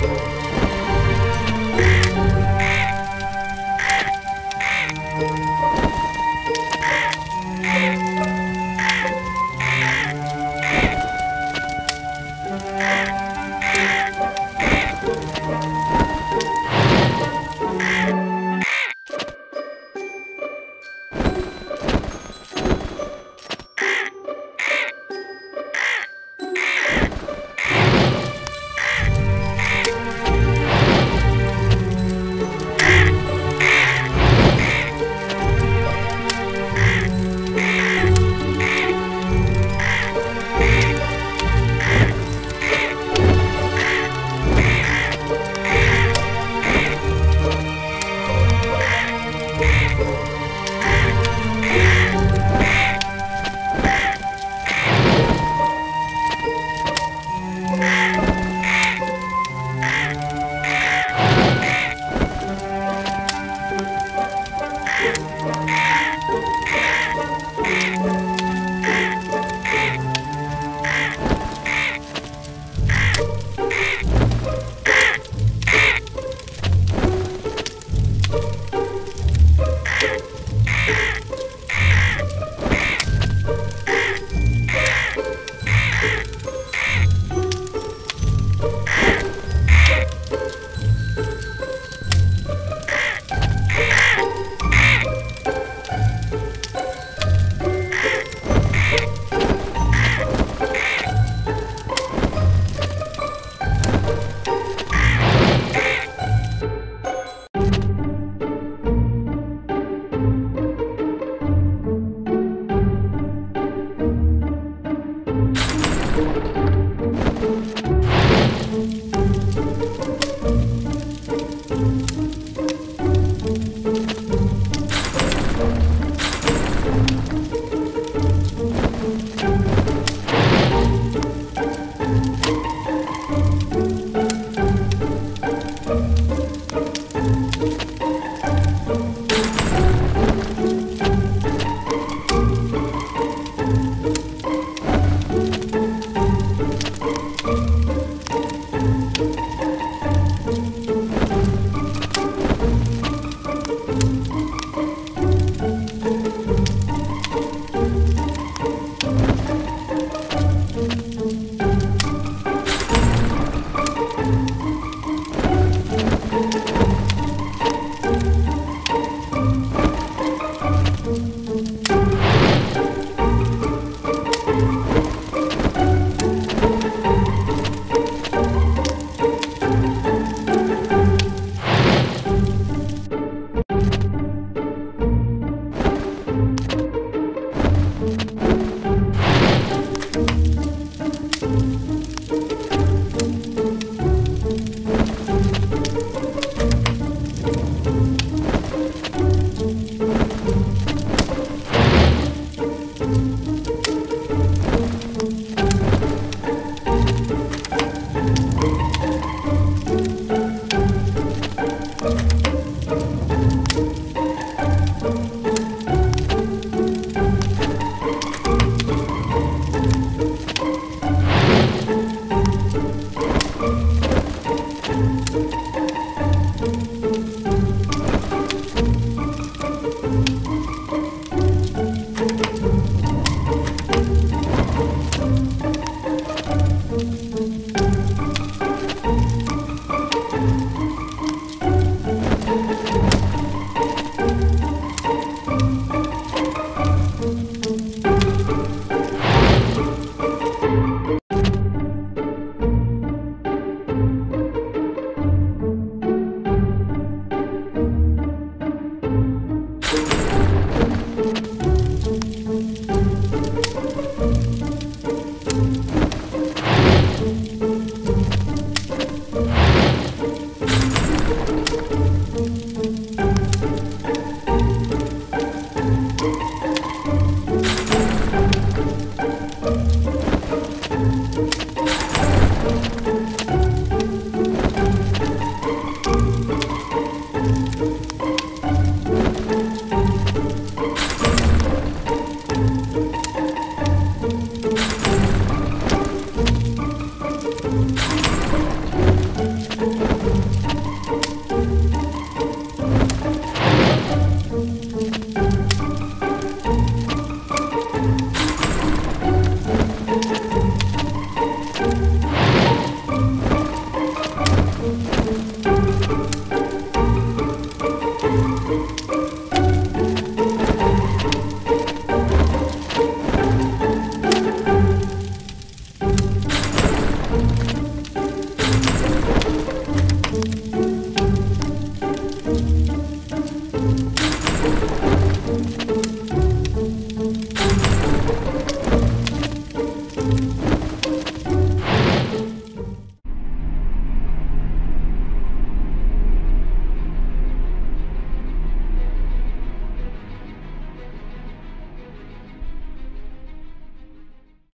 Bye.